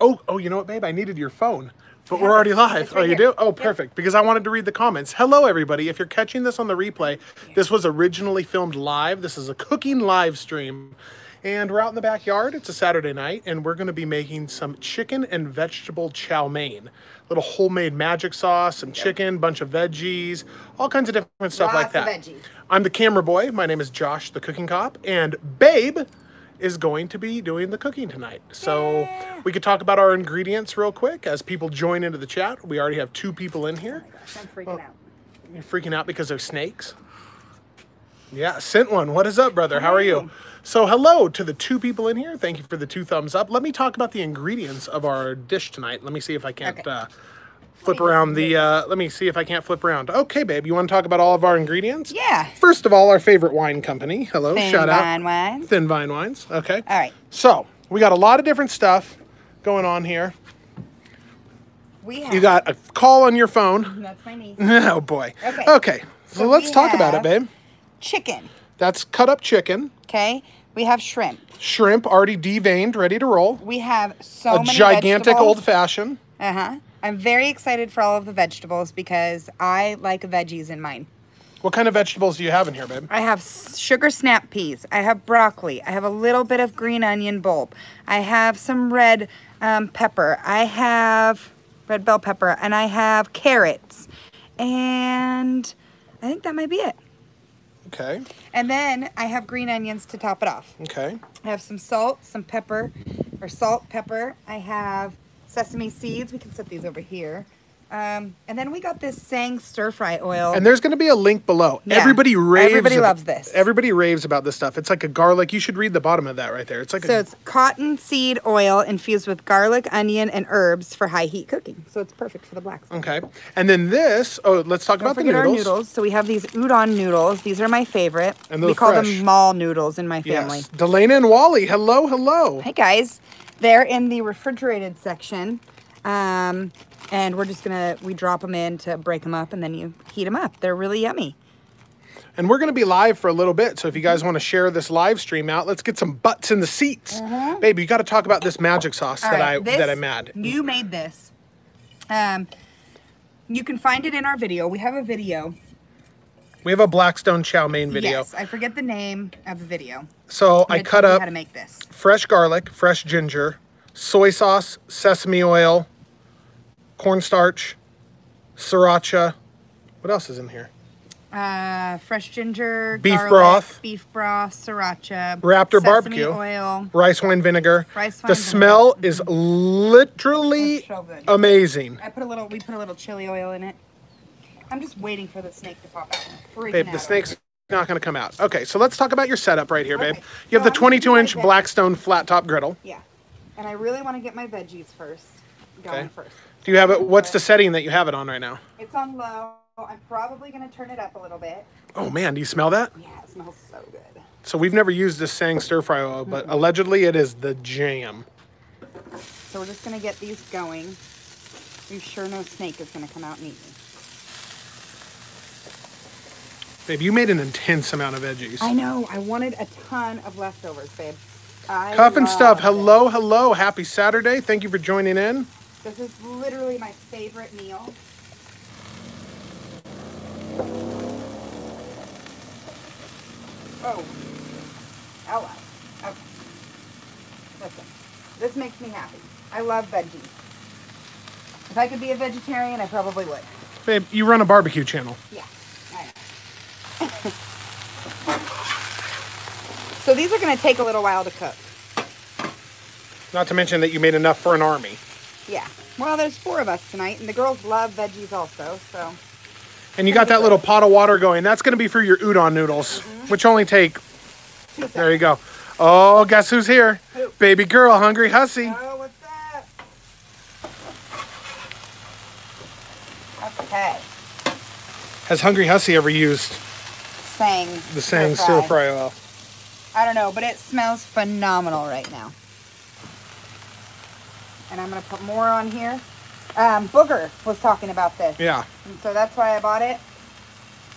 Oh, oh, you know what, babe? I needed your phone. But we're already live. It's oh, you here. do? Oh, perfect. Because I wanted to read the comments. Hello, everybody. If you're catching this on the replay, this was originally filmed live. This is a cooking live stream. And we're out in the backyard. It's a Saturday night, and we're going to be making some chicken and vegetable chow mein. Little homemade magic sauce, some chicken, bunch of veggies, all kinds of different stuff like Lots of that. I'm the camera boy. My name is Josh, the cooking cop, and Babe is going to be doing the cooking tonight. So we could talk about our ingredients real quick as people join into the chat. We already have two people in here. I'm freaking out. You're freaking out because there's snakes. Yeah, sent one. What is up, brother? How are you? So, hello to the two people in here. Thank you for the two thumbs up. Let me talk about the ingredients of our dish tonight. Let me see if I can't Okay. uh, flip around the. Uh, let me see if I can't flip around. Okay, babe. You want to talk about all of our ingredients? Yeah. First of all, our favorite wine company. Hello, Thin shout Vine out. Wines. Thin Vine Wines. Okay. All right. So we got a lot of different stuff going on here. We have. You got a call on your phone. That's my niece. Oh boy. Okay. Okay. So, So let's talk about it, babe. Chicken. That's cut up chicken, Okay. We have shrimp. shrimp already deveined, ready to roll. We have so a gigantic vegetables. old fashioned. Uh huh. I'm very excited for all of the vegetables because I like veggies in mine. What kind of vegetables do you have in here, babe? I have sugar snap peas. I have broccoli. I have a little bit of green onion bulb. I have some red um, pepper. I have red bell pepper. And I have carrots. And I think that might be it. Okay. And then I have green onions to top it off. Okay. I have some salt, some pepper, or salt, pepper. I have sesame seeds. We can set these over here. Um, and then we got this Tsang stir fry oil. And there's going to be a link below. Yeah. Everybody raves. Everybody ab- loves this. Everybody raves about this stuff. It's like a garlic. You should read the bottom of that right there. It's like So it's cotton seed oil infused with garlic, onion, and herbs for high heat cooking. So it's perfect for the black stuff. okay. And then this. Oh, let's talk Don't about the noodles. our noodles. So we have these udon noodles. These are my favorite. And those we call fresh. them mall noodles in my family. Yes. Delana and Wally. Hello. Hello. Hey guys, they're in the refrigerated section. Um, and we're just gonna, we drop them in to break them up and then you heat them up. They're really yummy. And we're going to be live for a little bit. So if you guys want to share this live stream out, let's get some butts in the seats. Baby, you got to talk about this magic sauce Mm-hmm. All that right, I this- that I mad. You made this. Um, you can find it in our video. We have a video. We have a Blackstone chow mein video. Yes, I forget the name of the video. So I cut up how to make this. fresh garlic, fresh ginger, soy sauce, sesame oil, cornstarch, sriracha. What else is in here? Uh, fresh ginger, Beef garlic, broth. beef broth, sriracha, Raptor barbecue. oil. Rice wine vinegar. Rice the wine smell is literally so amazing. I put a little. We put a little chili oil in it. I'm just waiting for the snake to pop out. Freaking Babe, the snake's not going to come out. Okay, so let's talk about your setup right here, babe. Okay, You have so the I'm gonna do 22 inch. Blackstone flat top griddle. Yeah, and I really want to get my veggies first. Going Okay. first. Do you have it? What's the setting that you have it on right now? It's on low. I'm probably gonna turn it up a little bit. Oh man, do you smell that? Yeah, it smells so good. So we've never used this Tsang stir fry oil, but allegedly it is the jam. So we're just gonna get these going. You sure no snake is gonna come out and eat me? Babe, you made an intense amount of veggies. I know. I wanted a ton of leftovers, babe. I Cuff and stuff. love Hello, hello. Happy Saturday. Thank you for joining in. This is literally my favorite meal. Oh. oh Ella. Okay. Listen, this makes me happy. I love veggies. If I could be a vegetarian, I probably would. Babe, you run a barbecue channel. Yeah, I know. So these are going to take a little while to cook. Not to mention that you made enough for an army. Yeah. Well, there's four of us tonight, and the girls love veggies also, so. And you got that little pot of water going. That's going to be for your udon noodles, mm-hmm. which only take. Two There you go. Oh, guess who's here? Who? Baby girl, hungry Hussey. Oh, what's that? Okay. Has hungry Hussey ever used Tsang. the Tsang stir fry oil? I don't know, but it smells phenomenal right now. And I'm gonna put more on here. Um, Booger was talking about this, Yeah, and so that's why I bought it.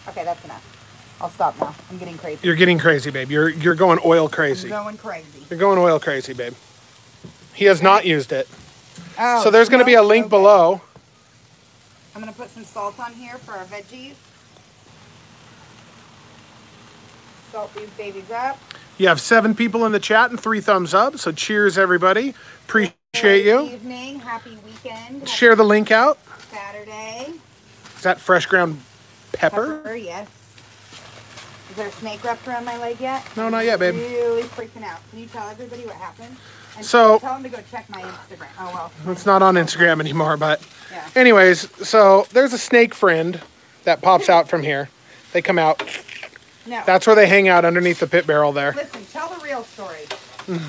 Okay, that's enough. I'll stop now. I'm getting crazy. you're getting crazy, babe. You're you're going oil crazy. I'm going crazy. You're going oil crazy, babe. He has not used it. Oh, so there's going to be a link good. below. I'm gonna put some salt on here for our veggies. Salt these babies up. You have seven people in the chat and three thumbs up. So cheers, everybody. Appreciate Good you. Evening, happy weekend. happy Share the link out. Saturday. Is that fresh ground pepper? Pepper, yes. Is there a snake wrapped around my leg yet? No, not yet, babe. Really freaking out. Can you tell everybody what happened? And So- tell them to go check my Instagram. Oh well. It's not on Instagram anymore, but Yeah. anyways, so there's a snake friend that pops out from here. They come out. No. That's where they hang out underneath the pit barrel there. Listen, tell the real story.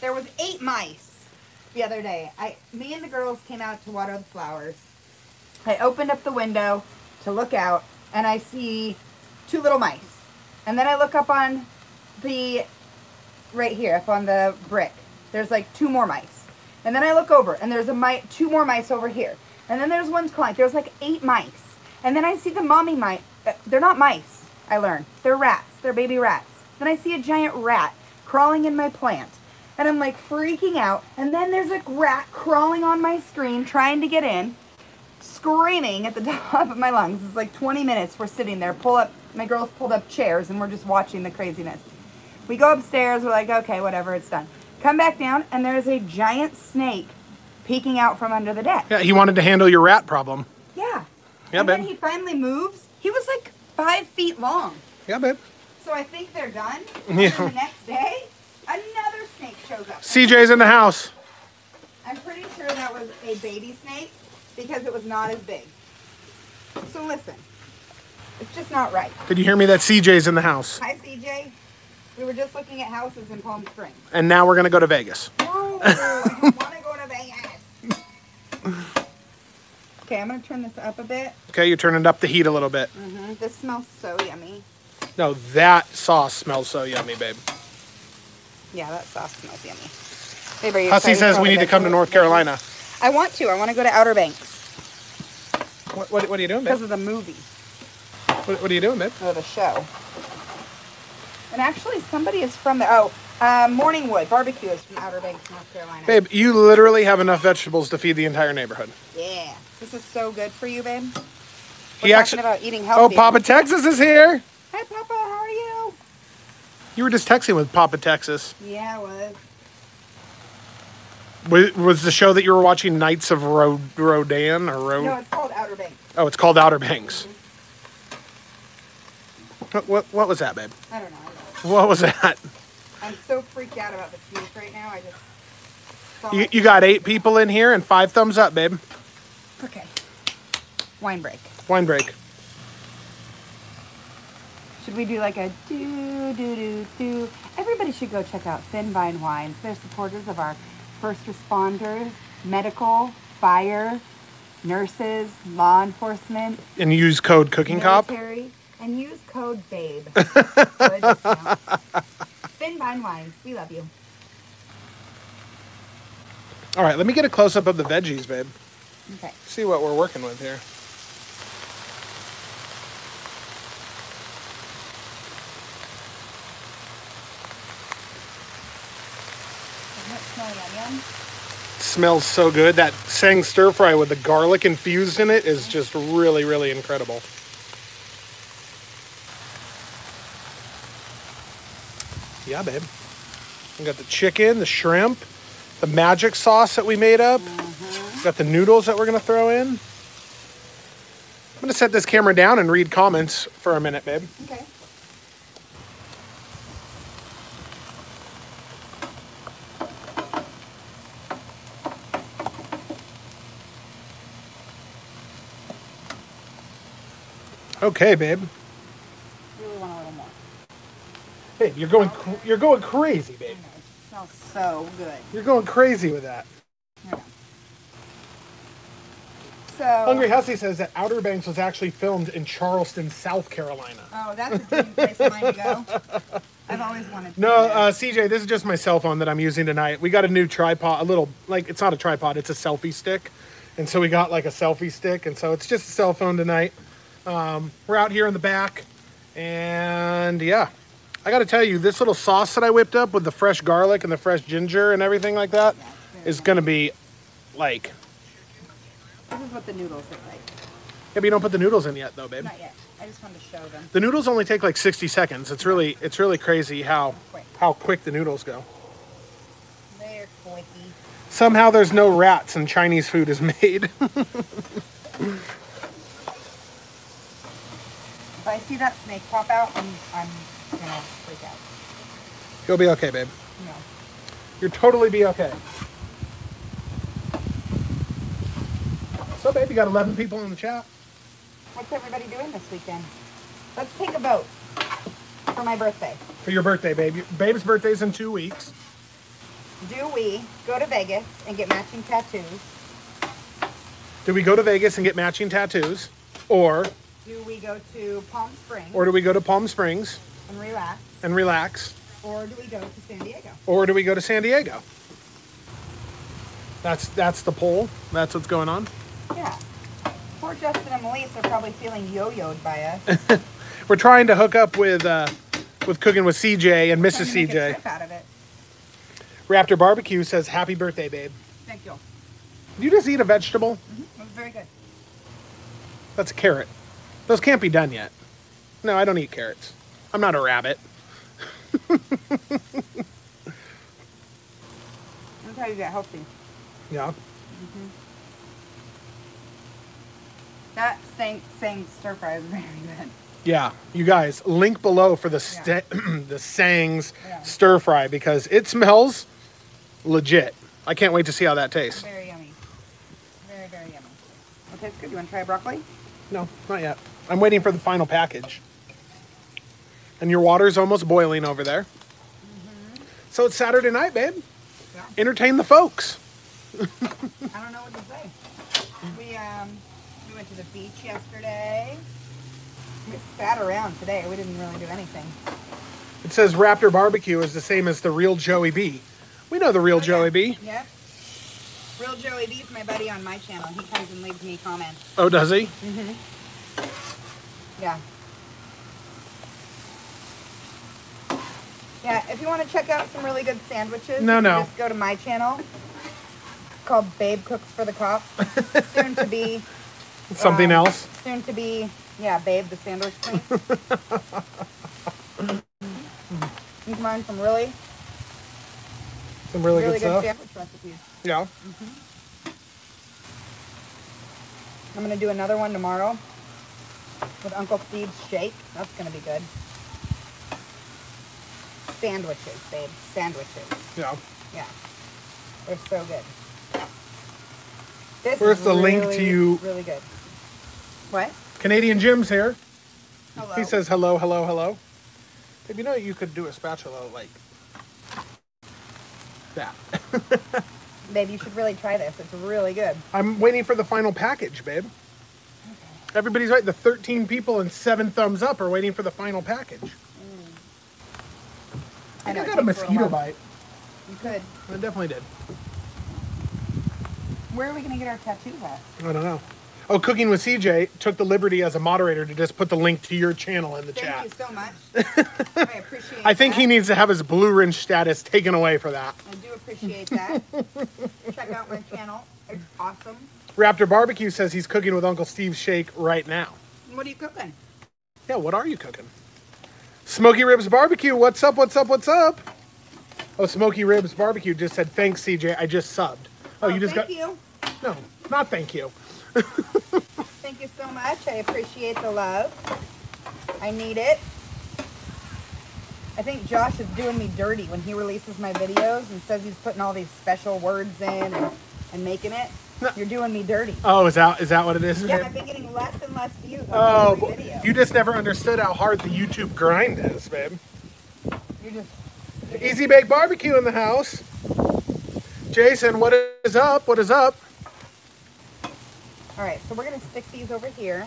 there was eight mice the other day. I, me and the girls came out to water the flowers. I opened up the window to look out, and I see two little mice. And then I look up on the right here, up on the brick. There's like two more mice. And then I look over, and there's a mi- two more mice over here. And then there's one's crawling. There's like eight mice. And then I see the mommy mice. Uh, they're not mice. I learn they're rats. They're baby rats. Then I see a giant rat crawling in my plant, and I'm like freaking out. And then there's a rat crawling on my screen, trying to get in, screaming at the top of my lungs. It's like 20 minutes. We're sitting there. Pull up. My girls pulled up chairs, and we're just watching the craziness. We go upstairs. We're like, okay, whatever, it's done. Come back down, and there's a giant snake peeking out from under the deck. Yeah, he wanted to handle your rat problem. Yeah. Yeah, and then he finally moves. He was like five feet long. Yeah, babe. So I think they're done. And Yeah. the next day, another snake shows up. CJ's in the house. I'm pretty sure that was a baby snake because it was not as big. So listen, it's just not right. Did you hear me that CJ's in the house? Hi, CJ. We were just looking at houses in Palm Springs. And now we're going to go to Vegas I don't want to go to Vegas. Okay, I'm gonna turn this up a bit. Okay, you're turning up the heat a little bit. Mm -hmm. This smells so yummy. No, that sauce smells so yummy, babe. Yeah, that sauce smells yummy. Babe, are Hussey says we need to come to? North Carolina. I want to. I want to go to Outer Banks What, what, what are you doing, babe? because of the movie What, what are you doing, babe? or the show. And actually, somebody is from there. Oh, uh, Morningwood Barbecue is from Outer Banks, North Carolina. Babe, you literally have enough vegetables to feed the entire neighborhood. Yeah. This is so good for you, babe. We're He talking actually. about eating oh, healthy. Oh. Papa Texas is here. Hi, Papa. How are you? You were just texting with Papa Texas. Yeah, I was. Was, was the show that you were watching Knights of Ro- Rodan or Ro? No, it's called Outer Banks. Oh, it's called Outer Banks. Mm-hmm. What, what, what was that, babe? I don't know. What was that? I'm so freaked out about the snake right now. I just. You, you got eight people in here and five thumbs up, babe. Okay. Wine break. Wine break. Should we do like a do do do do? Everybody should go check out Thin Vine Wines. They're supporters of our first responders, medical, fire, nurses, law enforcement, And use code Cooking Cop. military, and use code BABE. Thin Vine Wines, we love you. All right, let me get a close up of the veggies, babe. Okay. See what we're working with here. Smells so good. That Tsang stir fry with the garlic infused in it is just really, really incredible. Yeah, babe. We got the chicken, the shrimp, the magic sauce that we made up. Got the noodles that we're gonna throw in. I'm gonna set this camera down and read comments for a minute, babe. Okay. Okay, babe. Really want a little more. Babe, you're going you're going crazy, babe. It smells so good. You're going crazy with that. So. Hungry Hussey says that Outer Banks was actually filmed in Charleston, South Carolina. Oh, that's a dream place of mine to go. I've always wanted to. No, uh, CJ, this is just my cell phone that I'm using tonight. We got a new tripod, a little, like, it's not a tripod, it's a selfie stick. And so we got like a selfie stick. And so it's just a cell phone tonight. Um, we're out here in the back. And yeah, I got to tell you, this little sauce that I whipped up with the fresh garlic and the fresh ginger and everything like that Yeah, is nice. going to be like. This is what the noodles look like. Yeah, but you don't put the noodles in yet, though, babe. Not yet. I just wanted to show them. The noodles only take like 60 seconds. It's really, it's really crazy how, Quick. how quick the noodles go. They're quickie. Somehow there's no rats and Chinese food is made. If I see that snake pop out, I'm, I'm gonna freak out. You'll be okay, babe. No. You'll totally be okay. So, babe, you got 11 people in the chat. What's everybody doing this weekend? Let's take a vote for my birthday. For your birthday, babe. Your- Babe's birthday's in two weeks. Do we go to Vegas and get matching tattoos? Do we go to Vegas and get matching tattoos? Or, Do we go to Palm Springs or do we go to Palm Springs and relax? and relax? Or do we go to San Diego? Or do we go to San Diego? That's that's the poll. That's what's going on. Yeah. Poor Justin and Melissa are probably feeling yo-yoed by us. We're trying to hook up with uh, with cooking with CJ and Mrs. Trying to make a CJ. trip out of it. Raptor Barbecue says happy birthday, babe. Thank you. Did you just eat a vegetable? It was very good. That's a carrot. Those can't be done yet. No, I don't eat carrots. I'm not a rabbit. That's how you get healthy. Yeah. That Tsang, Tsang stir fry is very good. Yeah, you guys, link below for the sta- the Tsang's Yeah. stir fry because it smells legit. I can't wait to see how that tastes. Very yummy. Very, very yummy. Okay, it's good. You want to try broccoli? No, not yet. I'm waiting for the final package. And your water's almost boiling over there. Mm-hmm. So it's Saturday night, babe. Yeah. Entertain the folks. I don't know what to say. We um we went to the beach yesterday. We sat around today. We didn't really do anything. It says Raptor Barbecue is the same as the real Joey B. We know the real oh, Joey B. Yep. Real Joey B is my buddy on my channel. He comes and leaves me comments. Oh, does he? Mm-hmm. Yeah. Yeah, if you want to check out some really good sandwiches, No, no. just go to my channel. It's called Babe Cooks for the Cop. soon to be Something um, else? Soon to be, yeah, Babe the Sandwich Queen. you can find some really, Some really, really, good good, stuff. sandwich recipes. Yeah. I'm gonna do another one tomorrow with Uncle Steve's shake. That's gonna be good. Sandwiches, babe. Sandwiches. Yeah. Yeah. They're so good. This Where's is the link to really, you- Really good. What? Canadian Jim's here. Hello. He says hello, hello, hello. Babe, you know you could do a spatula like that. Babe, you should really try this. It's really good. I'm waiting for the final package, babe. Okay. Everybody's right. The 13 people and seven thumbs up are waiting for the final package. Mm. I know. I got a mosquito while. bite. You could. I definitely did. Where are we gonna get our tattoos at? I don't know. Oh, Cooking with CJ took the liberty as a moderator to just put the link to your channel in the Thank chat. Thank you so much. I appreciate I think that. he needs to have his blue wrench status taken away for that. I do appreciate that. Check out my channel. It's awesome. Raptor Barbecue says he's cooking with Uncle Steve's shake right now. What are you cooking? Yeah, what are you cooking? Smoky Ribs Barbecue, what's up, what's up, what's up? Oh, Smoky Ribs Barbecue just said, thanks, CJ, I just subbed. Oh, oh, you just thank got. you. No, not thank you. Thank you so much. I appreciate the love. I need it. I think Josh is doing me dirty when he releases my videos and says he's putting all these special words in and, and making it. No. You're doing me dirty. Oh, is that is that what it is? Yeah. I've been getting less and less views on Oh, video. you just never understood how hard the YouTube grind is, babe. You're just Easy Bake Barbecue in the house. Jason, what is up? What is up? All right. So we're gonna stick these over here.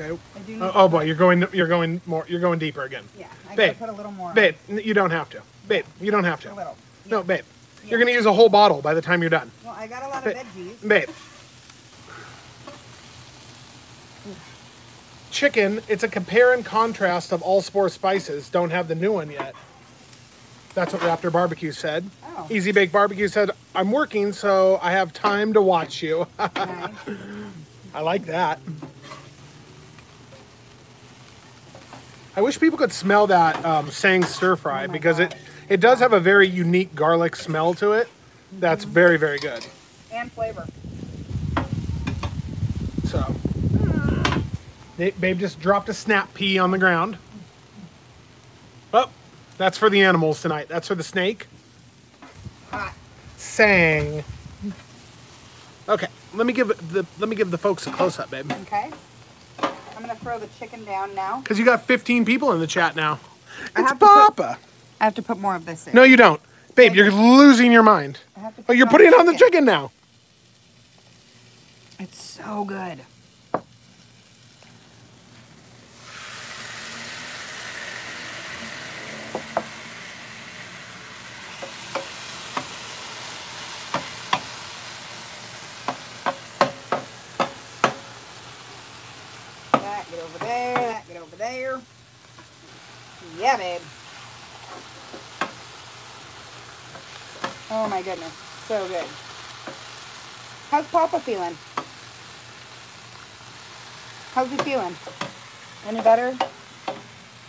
Okay. Oh, oh boy, you're going you're going more you're going deeper again. Yeah, I Babe, gotta put a little more. Babe, you don't have to. Babe, you don't have to. A little. No, Yeah. babe. You're gonna use a whole bottle by the time you're done. Well, I got a lot of veggies. Babe. Chicken, it's a compare and contrast of all spore spices. Don't have the new one yet. That's what Raptor Barbecue said. Oh. Easy Bake Barbecue said, I'm working, so I have time to watch you. Nice. I like that. I wish people could smell that um, Tsang stir fry Oh because it it does have a very unique garlic smell to it. That's Mm-hmm. very very good. and flavor. So, Ba- babe just dropped a snap pea on the ground. Oh, that's for the animals tonight. That's for the snake. Hot. Tsang. Okay, let me give the let me give the folks a close up, babe. Okay. I'm gonna throw the chicken down now. Because you got 15 people in the chat now. I It's have to put- Papa. I have to put more of this in. No, you don't. Babe, you're losing your mind. I have to Oh, you're putting it on the chicken now. It's so good. That get over there, that get over there. Yeah, babe. Oh my goodness, so good. How's Papa feeling? How's he feeling? Any better?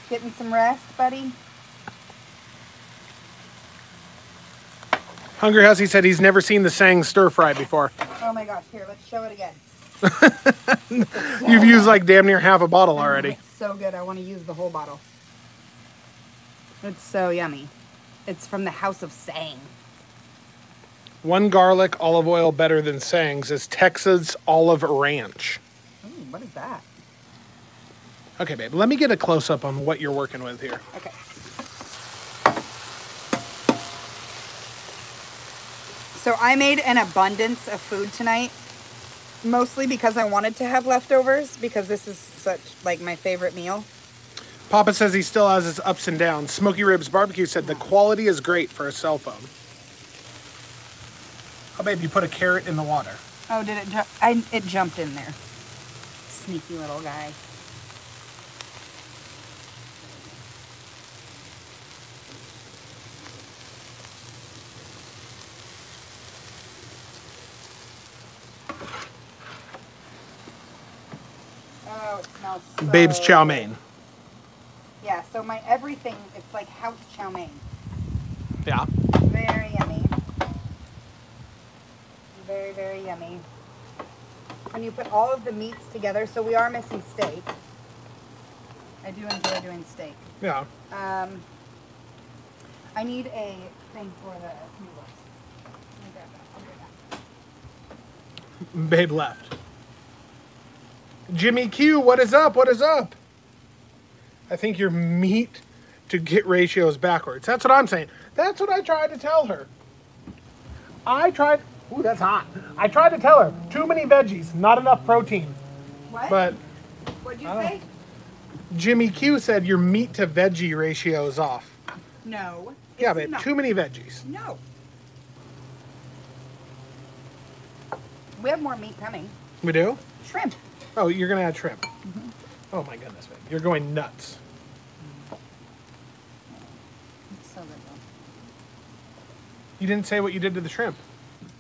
Getting some rest, buddy? Hungry Hussey said he's never seen the Tsang stir fry before. Oh my gosh, here, let's show it again. You've used like damn near half a bottle already. So good, I want to use the whole bottle. It's so yummy. It's from the House of Tsang. One garlic olive oil better than Tsang's is Texas Olive Ranch. Ooh, what is that? Okay, babe, let me get a close up on what you're working with here. Okay. So I made an abundance of food tonight, mostly because I wanted to have leftovers because this is such like my favorite meal. Papa says he still has his ups and downs. Smoky Ribs Barbecue said the quality is great for a cell phone. Oh, babe, you put a carrot in the water. Oh, did it? Ju- I it jumped in there. Sneaky little guy. Oh, it smells. So Babe's chow mein. Yeah. So my everything, it's like house chow mein. Yeah. Very yummy. Very, very yummy. When you put all of the meats together, so we are missing steak. I do enjoy doing steak. Yeah. Um, I need a thing for the noodles. Let me grab that. I'll do that. Babe left. Jimmy Q, what is up? What is up? I think your meat to get ratios backwards. That's what I'm saying. That's what I tried to tell her. I tried. Ooh, that's hot. I tried to tell her too many veggies, not enough protein. What? But What'd you say? Jimmy Q said your meat to veggie ratio is off. No. yeah, but not. too many veggies. No. We have more meat coming. We do? Shrimp. Oh, you're gonna add shrimp. Oh my goodness, babe, you're going nuts. It's so good though. You didn't say what you did to the shrimp.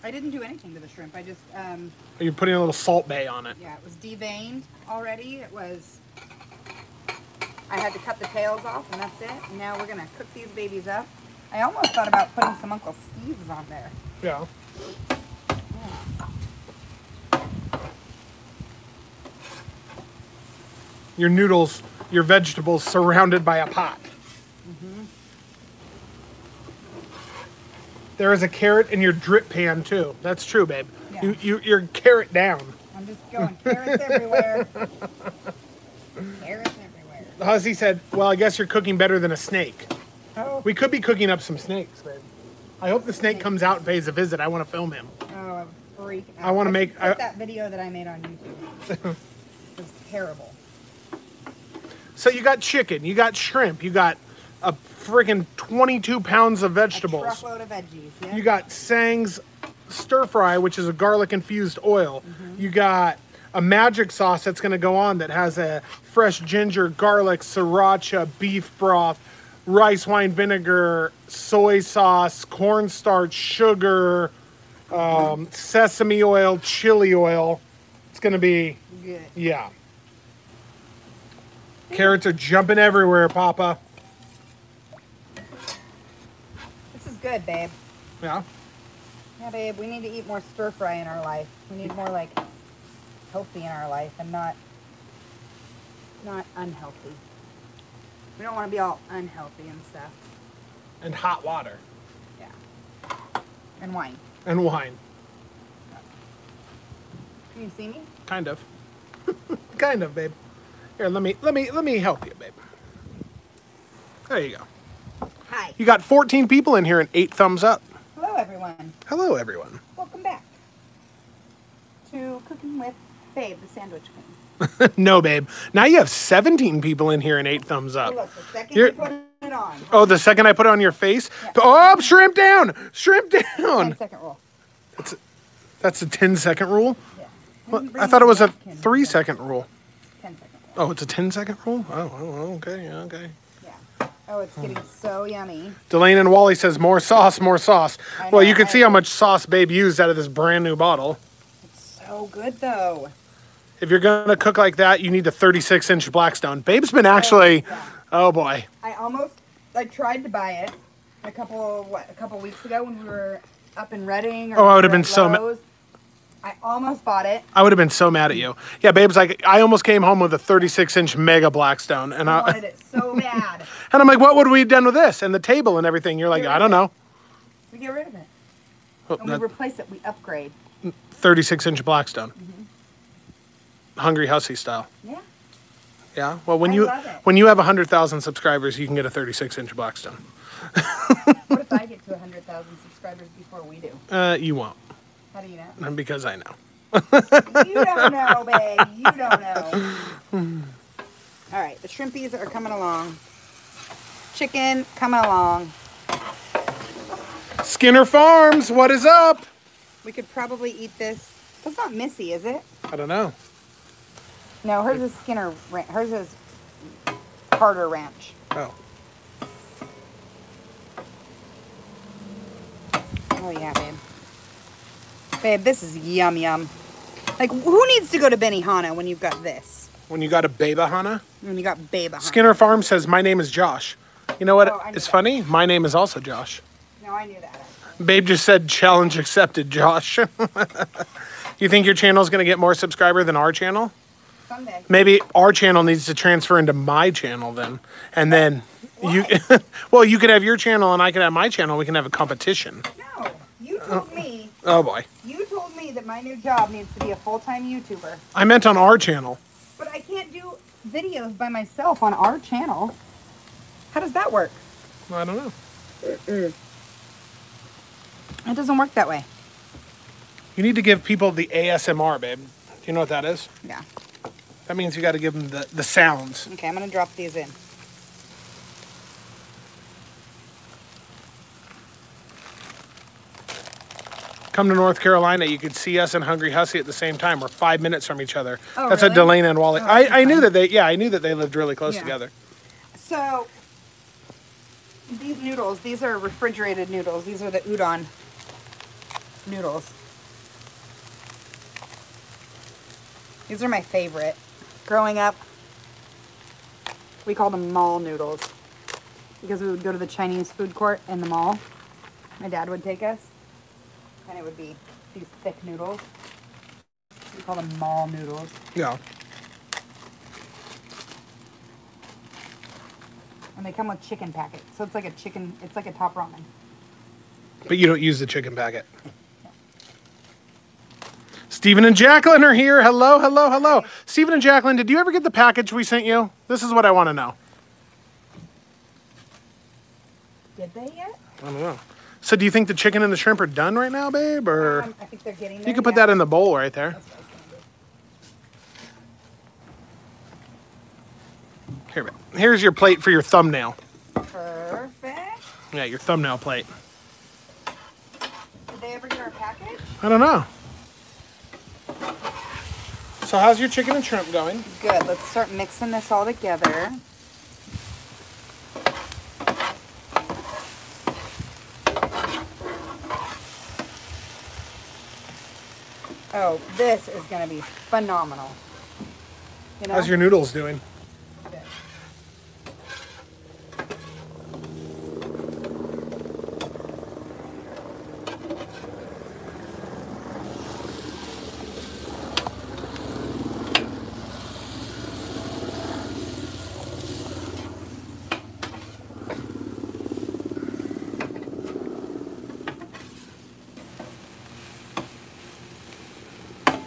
I didn't do anything to the shrimp. I just, um, You're putting a little Salt Bae on it. yeah, it was deveined already. It was, I had to cut the tails off and that's it. And now we're gonna cook these babies up. I almost thought about putting some Uncle Steve's on there. Yeah. Your noodles, your vegetables surrounded by a pot. Mm-hmm. There is a carrot in your drip pan too. That's true, babe. Yeah. You, you, you're carrot down. I'm just going carrots everywhere. Carrots everywhere. Hussey said, "Well, I guess you're cooking better than a snake. Oh, We could be cooking up some snakes, babe. I hope the snake comes out and pays a visit. I want to film him. oh, I'm freak out. I wanna make- I- that video that I made on YouTube. it was terrible. So you got chicken, you got shrimp, you got a friggin' 22 pounds of vegetables. A truckload of veggies. Yeah. You got Tsang's stir fry, which is a garlic infused oil. Mhm. You got a magic sauce that's going to go on that has a fresh ginger, garlic, sriracha, beef broth, rice wine vinegar, soy sauce, cornstarch, sugar, um, sesame oil, chili oil. It's gonna be Good. yeah. Carrots are jumping everywhere, Papa. This is good, babe. Yeah. Yeah, babe, we need to eat more stir fry in our life. We need more like healthy in our life and not not unhealthy. We don't want to be all unhealthy and stuff. And hot water Yeah. And wine. and wine. Can you see me? Kind of. kind of, babe. Here, let me let me let me help you, babe. There you go. Hi. You got 14 people in here and 8 thumbs up. Hello, everyone. Hello everyone. Welcome back to Cooking with Babe, the sandwich queen. no, babe. Now you have 17 people in here and 8 thumbs Oh, up. look, the second You're- you put it on. Oh, the second I put it on your face? Oh, shrimp down. Shrimp down. 10 second rule. That's a that's a 10 second rule? Yeah. Well, I thought it was a 3 second rule. 10 second roll. Oh, it's a 10 second rule? Oh, oh, oh okay, okay. Yeah. Oh, it's getting so yummy. Delane and Wally says more sauce, more sauce. I Well, know, you can I see how much sauce Babe used out of this brand new bottle. It's so good though. If you're gonna cook like that, you need a 36 inch Blackstone. Babe's been actually, oh, yeah. oh boy, I almost I tried to buy it a couple what a couple weeks ago when we were up in Reading. Or Oh, I would've been at so. I almost bought it. I would have been so mad at you. Yeah, Babe's like, I almost came home with a 36 inch Mega Blackstone, and I I, wanted it so bad. and I'm like, what would we have done with this and the table and everything? You're like, I don't know. We get rid of it. Oh, And we that replace it. We upgrade. 36 inch Blackstone, Mm-hmm. Hungry Hussey style. Yeah. Yeah. Well, when I you when you have 100,000 subscribers, you can get a 36 inch Blackstone. What if I get to 100,000 subscribers before we do? Uh, you won't, How do you know? because I know. You don't know, babe. You don't know. All right, the shrimpies are coming along. Chicken coming along. Skinner Farms, what is up? We could probably eat this. That's not Missy, is it? I don't know. No, hers is Skinner. Hers is Carter Ranch. Oh. Oh yeah, babe. Babe, this is yum yum. Like, who needs to go to Benihana when you've got this? When you got a Beba Hana? When you got Babe Skinner Farm says, My name is Josh. You know what Oh, I knew is that. funny? My name is also Josh. No, I knew that. Babe just said, Challenge accepted, Josh. you think your channel is going to get more subscriber than our channel? Someday. Maybe our channel needs to transfer into my channel then. And then you, well, you could have your channel and I could have my channel. We can have a competition. No, you told me. Oh boy. You told me that my new job needs to be a full-time YouTuber, I meant on our channel. but I can't do videos by myself on our channel. How does that work? I don't know. It doesn't work that way. You need to give people the ASMR, babe. Do you know what that is? Yeah. That means you got to give them the, the sounds. Okay, I'm gonna drop these in. Come to North Carolina, you could see us and Hungry Hussey at the same time. We're five minutes from each other. Oh, That's really? a Delane and Wally. Oh, I, I knew that they, yeah, I knew that they lived really close Yeah. together. So these noodles, these are refrigerated noodles. These are the udon noodles. These are my favorite. Growing up, we called them mall noodles because we would go to the Chinese food court in the mall. My dad would take us, and it would be these thick noodles. We call them mall noodles. Yeah. And they come with chicken packets. So it's like a chicken, it's like a top ramen. But you don't use the chicken packet. Stephen and Jacqueline are here. Hello, hello, hello. Stephen and Jacqueline, did you ever get the package we sent you? This is what I want to know. Did they yet? I don't know. So do you think the chicken and the shrimp are done right now, babe? Or Um, I think they're getting there. you could put yeah. that in the bowl right there. That's what I was gonna Here, babe. Here's your plate for your thumbnail. Perfect. Yeah, your thumbnail plate. Did they ever get our package? I don't know. So how's your chicken and shrimp going? Good. Let's start mixing this all together. Oh, this is gonna be phenomenal. You know? How's your noodles doing?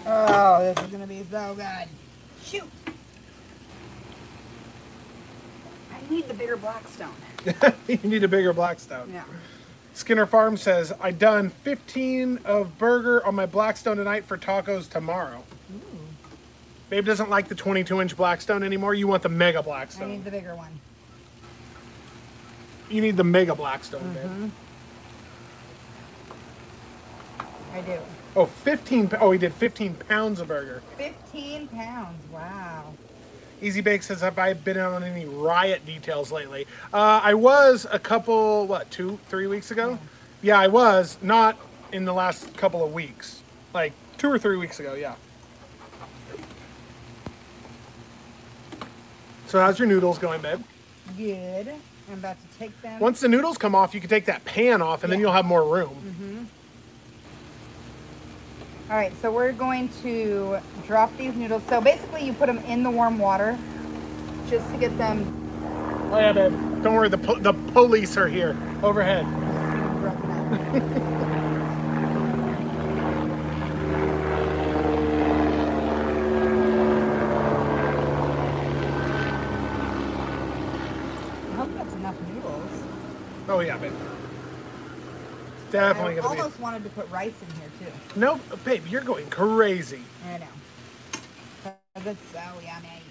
Oh, this is gonna be so good. Shoot. I need the bigger Blackstone. you need a bigger Blackstone. Yeah. Skinner Farm says, I done 15 of burger on my Blackstone tonight for tacos tomorrow. Babe doesn't like the 22 inch Blackstone anymore. You want the mega Blackstone. I need the bigger one. you need the mega Blackstone, Mm-hmm. babe. I do. Oh, 15. Oh, he did 15 pounds of burger. 15 pounds. Wow. Easy Bake says, Have I been on any riot details lately? Uh, I was a couple, what, two, three weeks ago? Yeah, I was. Not in the last couple of weeks. Like two or three weeks ago, yeah. So, how's your noodles going, babe? Good. I'm about to take them. Once the noodles come off, you can take that pan off and then you'll have more room. All right, so we're going to drop these noodles. So basically, you put them in the warm water just to get them Oh, yeah, babe. Don't worry, the, po- the police are here overhead. broken up. I hope that's enough noodles. Oh, yeah, babe. It's definitely I going to be. almost wanted to put rice in here too. No, babe, you're going crazy. I know. But That's so yummy.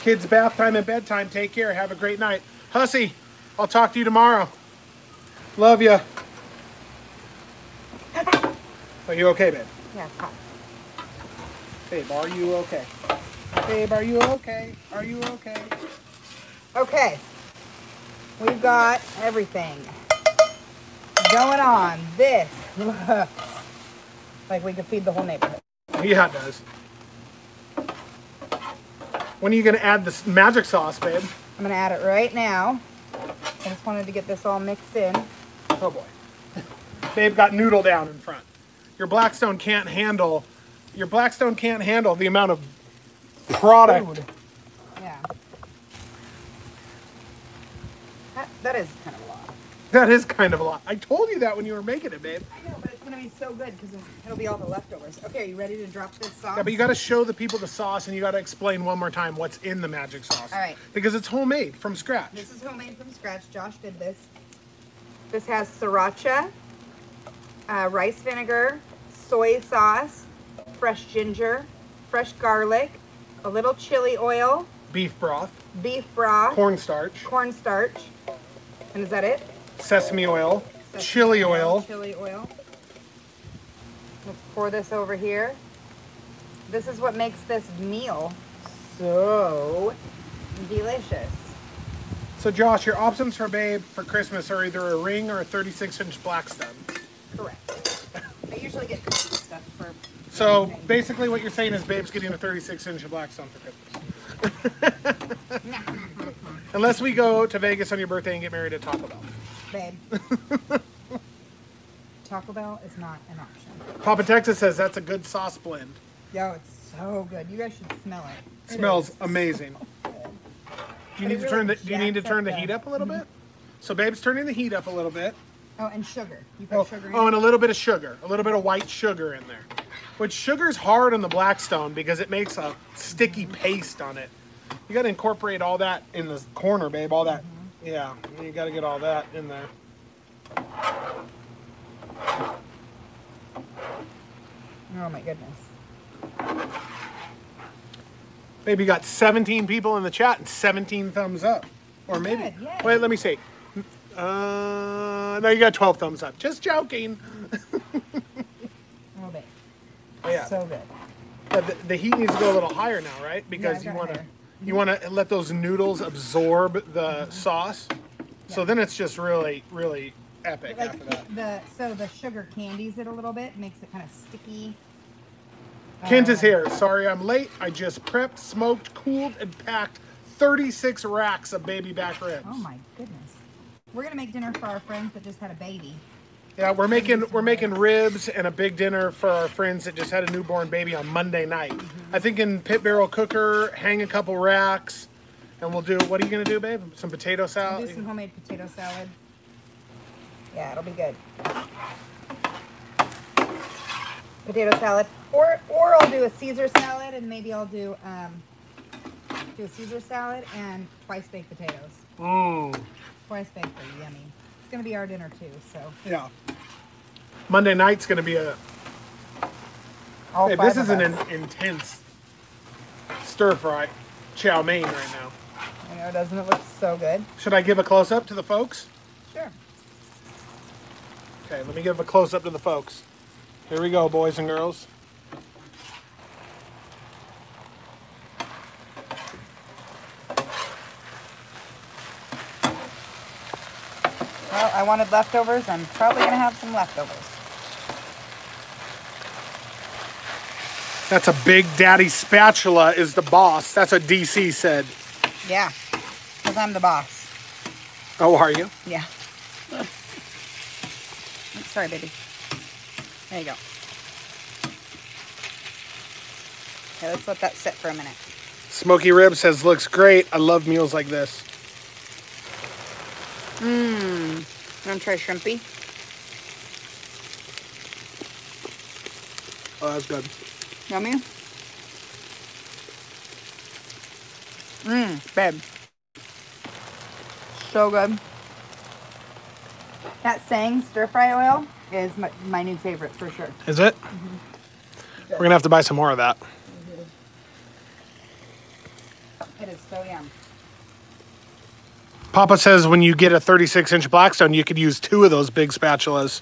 Kids, bath time and bedtime. Take care. Have a great night. Hussey, I'll talk to you tomorrow. Love you. Are you okay, babe? Yeah, it's hot. Babe, are you okay? Babe, are you okay? Are you okay? Okay. We've got everything going on. This looks like we could feed the whole neighborhood. Yeah, it does. When are you going to add this magic sauce, babe? I'm gonna add it right now. I just wanted to get this all mixed in. Oh boy. Babe got noodle down in front. Your Blackstone can't handle your Blackstone can't handle the amount of product. Yeah. That, that is kind of a lot. That is kind of a lot. I told you that when you were making it, babe. I know, but it's gonna be so good because it'll be all the leftovers. Okay, are you ready to drop this sauce? Yeah, but you got to show the people the sauce and you got to explain one more time what's in the magic sauce. All right. Because it's homemade from scratch. This is homemade from scratch. Josh did this. This has sriracha, uh, rice vinegar, soy sauce, fresh ginger, fresh garlic, a little chili oil, Beef broth, beef broth, cornstarch, cornstarch, and is that it? sesame oil, Sesame chili oil. Chili oil. Let's pour this over here. This is what makes this meal so delicious. So, Josh, your options for babe for Christmas are either a ring or a 36 inch black Blackstone. Correct. I usually get stuff for. So, basically, what you're saying is babe's getting a 36 inch Blackstone for Christmas. Unless we go to Vegas on your birthday and get married at Taco Bell. Babe. Taco Bell is not an option. Papa Texas says that's a good sauce blend. Yo, it's so good. You guys should smell it. It smells amazing. Do you need to really turn the Do you need to turn the the- heat up a little mm-hmm. bit? So, babe's turning the heat up a little bit. Oh, and sugar. You put Oh, sugar in oh, and a little bit of sugar, a little bit of white sugar in there. Which sugar's hard on the Blackstone because it makes a sticky paste on it. You got to incorporate all that in the corner, babe. All that, Mm-hmm. yeah. You got to get all that in there. Oh my goodness. Babe, you got 17 people in the chat and 17 thumbs up, or maybe. Good. Wait, let me see. Uh, no, you got 12 thumbs up. Just joking. Oh, yeah. So good. The, the heat needs to go a little higher now, right? Because I've you want to you want to let those noodles absorb the sauce. So then it's just really really epic Like after that. the so the sugar candies it a little bit, makes it kind of sticky. Kent is Uh, here. Sorry I'm late. I just prepped, smoked, cooled, and packed 36 racks of baby back ribs. Oh my goodness. We're gonna make dinner for our friends that just had a baby. Yeah, we're making we're making ribs and a big dinner for our friends that just had a newborn baby on Monday night. Mm-hmm. I think in pit barrel cooker, hang a couple racks, and we'll do. What are you gonna do, babe? Some potato I'll salad. do some homemade potato salad. Yeah, it'll be good. Potato salad, or or I'll do a Caesar salad, and maybe I'll do um, do a Caesar salad and twice baked potatoes. Mm, Twice baked are yummy. It's gonna be our dinner too, so yeah. Monday night's gonna be a. all Hey, this is of an in, intense stir fry chow mein right now. I know, doesn't it look so good? Should I give a close up to the folks? Sure. Okay, let me give a close up to the folks. Here we go, boys and girls. Well, I wanted leftovers. I'm probably gonna have some leftovers. That's a big daddy spatula is the boss. That's what DC said. Yeah, because I'm the boss. Oh, are you? Yeah. Sorry, baby. There you go. Okay, let's let that sit for a minute. Smoky Rib says looks great. I love meals like this. Mmm. You want to try shrimpy? Oh, that's good. Yummy? Mmm, babe. So good. That Tsang stir fry oil is my, my new favorite for sure. Is it? Mm-hmm. We're gonna have to buy some more of that. Mm-hmm. It is so yum. Papa says when you get a 36 inch Blackstone, you could use two of those big spatulas.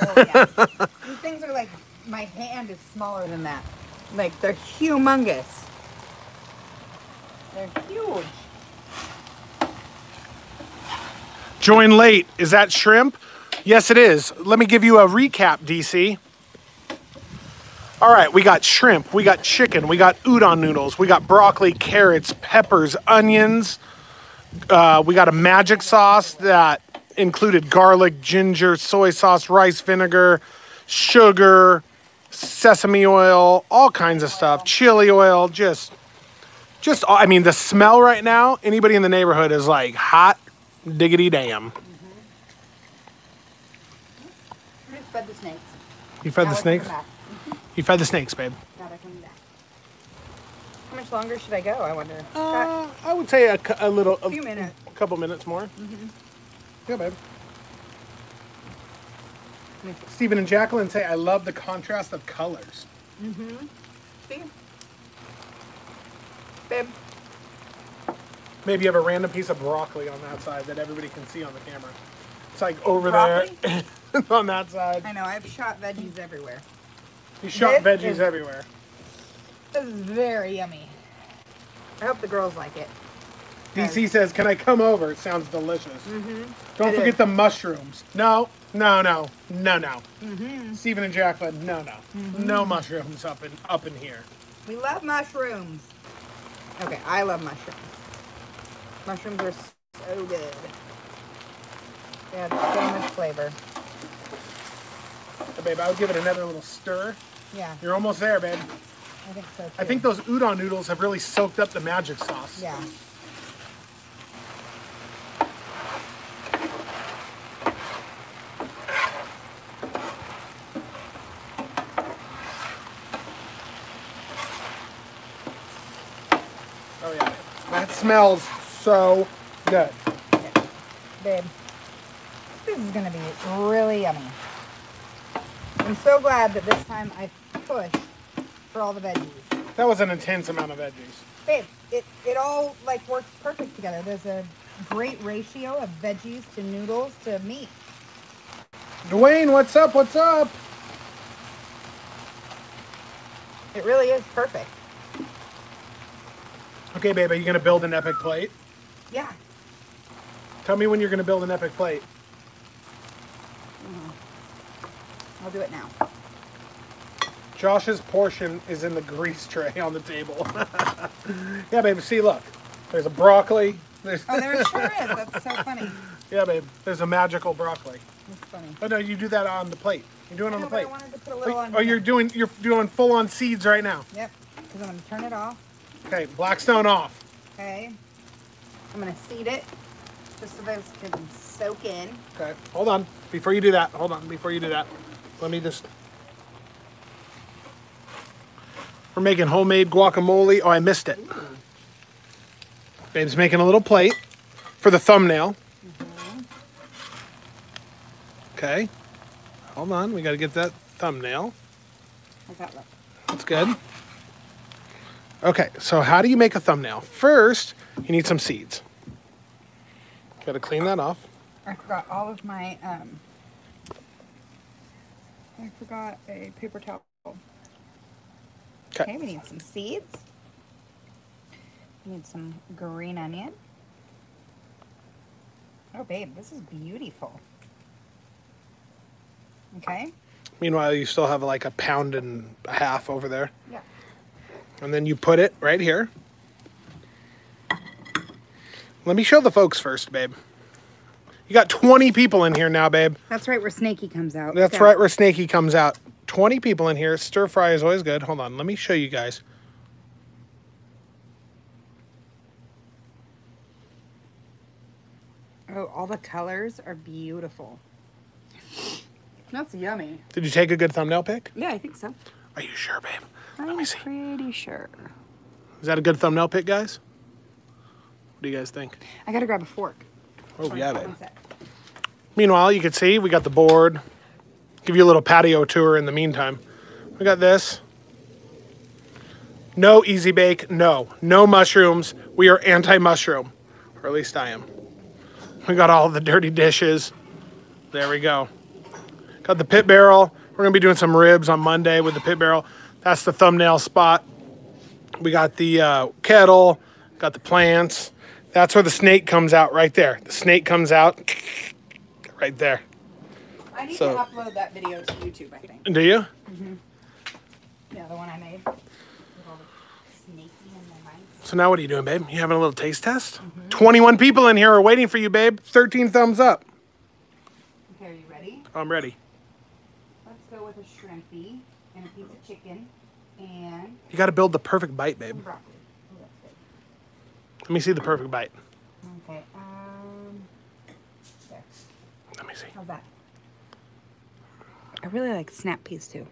Oh, yeah. These things are like, my hand is smaller than that. Like, they're humongous. They're huge. Join late. Is that shrimp? Yes, it is. Let me give you a recap, DC. All right, we got shrimp, we got chicken, we got udon noodles, we got broccoli, carrots, peppers, onions. Uh, we got a magic sauce that included garlic, ginger, soy sauce, rice vinegar, sugar, sesame oil, all kinds of stuff, chili oil, just just I mean the smell right now, anybody in the neighborhood is like hot diggity damn. I just fed the snakes. You fed Now the snakes? You fed the snakes, babe. Now they're coming back. How much longer should I go, I wonder? Uh, I would say a, a little, a few minutes. A couple minutes more. Yeah, babe. Stephen and Jacqueline say, I love the contrast of colors. Mm-hmm. See? Babe. Maybe you have a random piece of broccoli on that side that everybody can see on the camera. It's like over there on that side. I know, I've shot veggies everywhere. You shot This veggies is- everywhere. This is very yummy. I hope the girls like it. DC says, Can I come over? It sounds delicious. Don't Mm-hmm. It forget is. the mushrooms. No, no, no, no, no. Mm-hmm. Stephen and Jacqueline, no, no. No mushrooms up in up in here. We love mushrooms. Okay, I love mushrooms. Mushrooms are so good. They have so much flavor. Hey, babe, I would give it another little stir. Yeah, You're almost there, babe. I think so too. I think those udon noodles have really soaked up the magic sauce. Yeah. Oh yeah. That smells so good. Babe, this is gonna be really yummy. I'm so glad that this time I pushed for all the veggies. That was an intense amount of veggies. Babe, it, it all like works perfect together. There's a great ratio of veggies to noodles to meat. Dwayne, what's up? What's up? It really is perfect. Okay, babe, are you gonna build an epic plate? Yeah. Tell me when you're gonna build an epic plate. Mm-hmm. I'll do it now. Josh's portion is in the grease tray on the table. yeah, babe. See, look. There's a broccoli. There's Oh, there sure is. That's so funny. yeah, babe. There's a magical broccoli. That's funny. Oh no, you do that on the plate. You're doing it on No, the but I plate. wanted to put a oh, little on. Oh, oh, you're doing you're doing full on seeds right now. Yep. Because I'm gonna turn it off. Okay, Blackstone off. Okay. I'm gonna seed it just so those can soak in. Okay, hold on. Before you do that, hold on. Before you do that, let me just. We're making homemade guacamole. Oh, I missed it. Babe's making a little plate for the thumbnail. Okay. Hold on. We got to get that thumbnail. How's that look? That's good. Okay, so how do you make a thumbnail? First, you need some seeds. Got to clean that off. I forgot all of my um. I forgot a paper towel. Okay. Okay, we need some seeds. We need some green onion. Oh, babe, this is beautiful. Okay. Meanwhile, you still have like a pound and a half over there. Yeah. And then you put it right here. Let me show the folks first, babe. You got 20 people in here now, babe. That's right where Snaky comes out. That's Yeah. right where Snaky comes out. 20 people in here. Stir fry is always good. Hold on, let me show you guys. Oh, all the colors are beautiful. That's yummy. Did you take a good thumbnail pic? Yeah, I think so. Are you sure, babe? Let I'm me see. pretty sure. Is that a good thumbnail pic, guys? What do you guys think? I gotta grab a fork. Oh, yeah, babe. Meanwhile, you can see we got the board. Give you a little patio tour in the meantime. We got this. No easy bake. No. No mushrooms. We are anti mushroom. Or at least I am. We got all the dirty dishes. There we go. Got the pit barrel. We're to be doing some ribs on Monday with the pit barrel. That's the thumbnail spot. We got the uh, kettle. Got the plants. That's where the snake comes out right there. The snake comes out right there. I need So- to upload that video to YouTube, I think. Do you? Mm-hmm. Yeah, the one I made. With all the snaky in my mind. So now what are you doing, babe? You having a little taste test? Mm-hmm. 21 people in here are waiting for you, babe. 13 thumbs up. Okay, are you ready? I'm ready. Let's go with a shrimpy and a piece of chicken and You got to build the perfect bite, babe. broccoli. Oh, that's Let me see the perfect bite. good. Okay, um, there. Let me see. How's that? I really like snap peas too.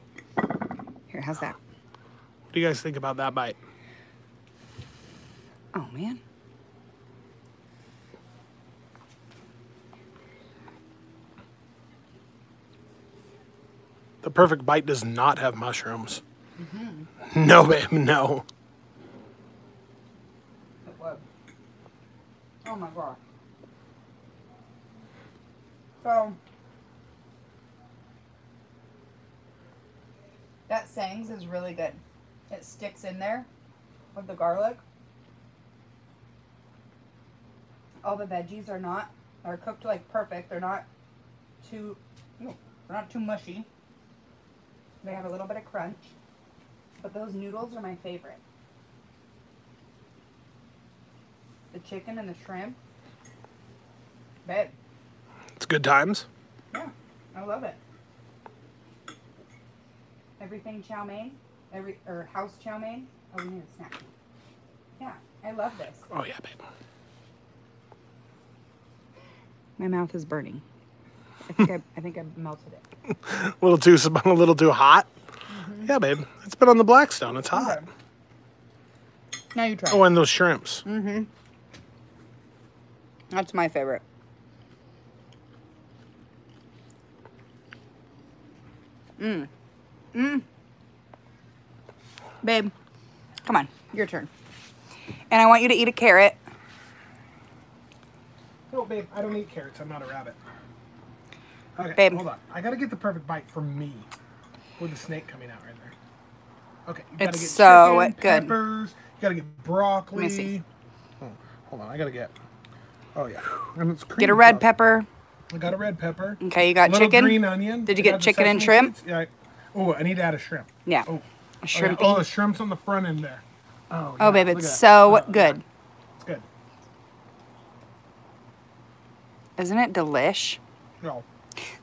Here, how's that? What do you guys think about that bite? Oh man. The perfect bite does not have mushrooms. Mm-hmm. No, babe, no. It was. Oh my god. So that Tsang's is really good. It sticks in there with the garlic. All the veggies are not are cooked like perfect. They're not too they're not too mushy. They have a little bit of crunch. But those noodles are my favorite. The chicken and the shrimp. Babe. It's good times. Yeah, I love it. Everything chow mein, every or house chow mein. Oh, we need a snack. Yeah, I love this. Oh, yeah, babe. My mouth is burning. I think I, I think I melted it. A little too, a little too hot. Yeah, babe. It's been on the Blackstone. It's hot. Now you try. Oh, and those shrimps. Mm-hmm. That's my favorite. Mmm. Mmm. Babe, come on, your turn. And I want you to eat a carrot. No, babe, I don't eat carrots. I'm not a rabbit. Okay, Babe. hold on. I gotta get the perfect bite for me. With the snake coming out right there. Okay. You gotta It's get so chicken, good. Peppers. You gotta get broccoli. Let me see. Oh, hold on. I gotta get. Oh yeah. And it's Get a red pepper. I got a red pepper. Okay, you got chicken? green onion. Did you I get chicken and shrimp? Yeah. Oh, I need to add a shrimp. Yeah. Oh, A oh, yeah. shrimpy. Oh, the shrimp's on the front end there. Oh, Oh, yeah, babe, look it's so Oh, good. It's good. Isn't it delish? No.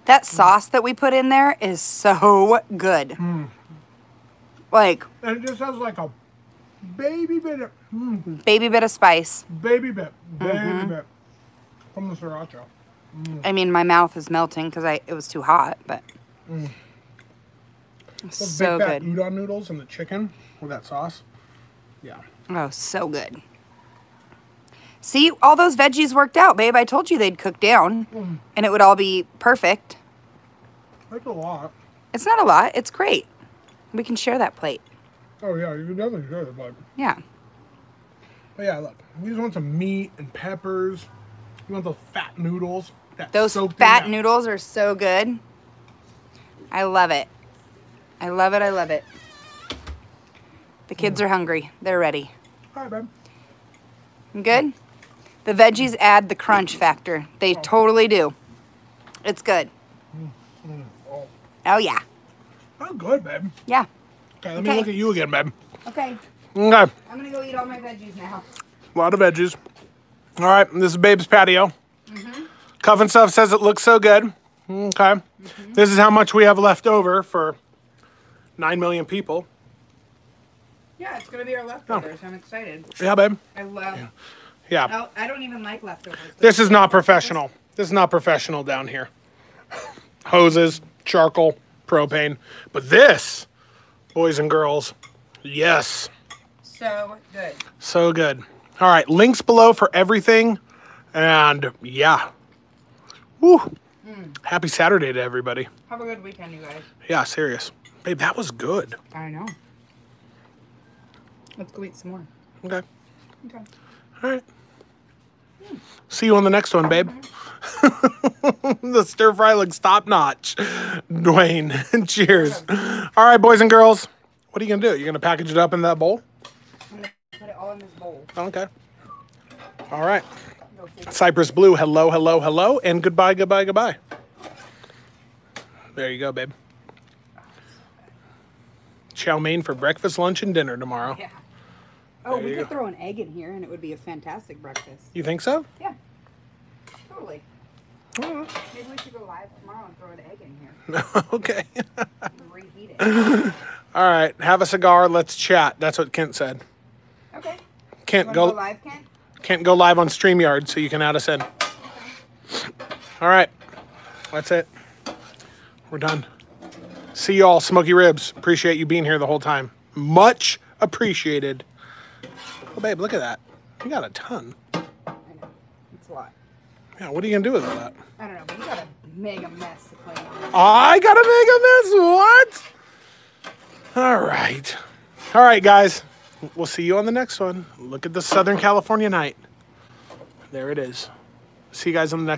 That sauce that we put in there is so good. Hmm. Like, And it just has like a baby bit of mm, baby bit of spice. baby bit, baby Mm-hmm. bit from the sriracha. I mean, my mouth is melting because I it was too hot, but Those so big fat good. udon noodles and the chicken with that sauce. Yeah. Oh, so good. See, all those veggies worked out, babe. I told you they'd cook down Mm. and it would all be perfect. That's a lot. It's not a lot. It's great. We can share that plate. Oh yeah, you can definitely share the bud. Yeah. But yeah, look, you just want some meat and peppers. You want those fat noodles. That Those fat noodles are so good. I love it. I love it. I love it. The kids are hungry. They're ready. Hi, babe. You Good? The veggies add the crunch factor. They totally do. It's good. Oh, yeah. I'm good, babe. Yeah. Okay, let me Okay. look at you again, babe. Okay. Okay, I'm going to go eat all my veggies now. a lot of veggies. All right, this is Babe's patio. Mm-hmm. Cuff and Stuff says it looks so good. Okay, Mm-hmm. this is how much we have left over for nine million people. Yeah, it's going to be our leftovers. Oh. I'm excited. Yeah, babe. I love. Yeah. Oh, I don't even like leftovers. This is not professional. This is not professional down here. Hoses, charcoal, propane. But this, boys and girls, yes, So good. so good. All right, links below for everything. And yeah. Woo. Hmm. Happy Saturday to everybody. Have a good weekend, you guys. Yeah, serious. Babe, that was good. I know. Let's go eat some more. Okay. Okay. All right. See you on the next one, babe. the stir fry looks top notch. Dwayne, cheers. All right, boys and girls. What are you going to do? You're going to package it up in that bowl? I'm gonna put it all in this bowl. Okay. All right. Cypress Blue, hello, hello, hello, and goodbye, goodbye, goodbye. There you go, babe. Chow mein for breakfast, lunch, and dinner tomorrow. Yeah. Oh, There we could go. throw an egg in here and it would be a fantastic breakfast. You think so? Yeah. Totally. All right. Maybe we should go live tomorrow and throw an egg in here okay. reheat it. All right. Have a cigar. Let's chat. That's what Kent said. Okay. Kent, go. go live, Kent? Can't go live on StreamYard, so you can add us in. All right. That's it. We're done. See y'all, Smoky Ribs. Appreciate you being here the whole time. Much appreciated. Oh, babe, look at that. You got a ton. I know. It's a lot. Yeah, what are you going to do with all that? I don't know, but you got a mega mess to clean. I got a this. What? All right. All right, guys. We'll see you on the next one. Look at the Southern California night. There it is. See you guys on the next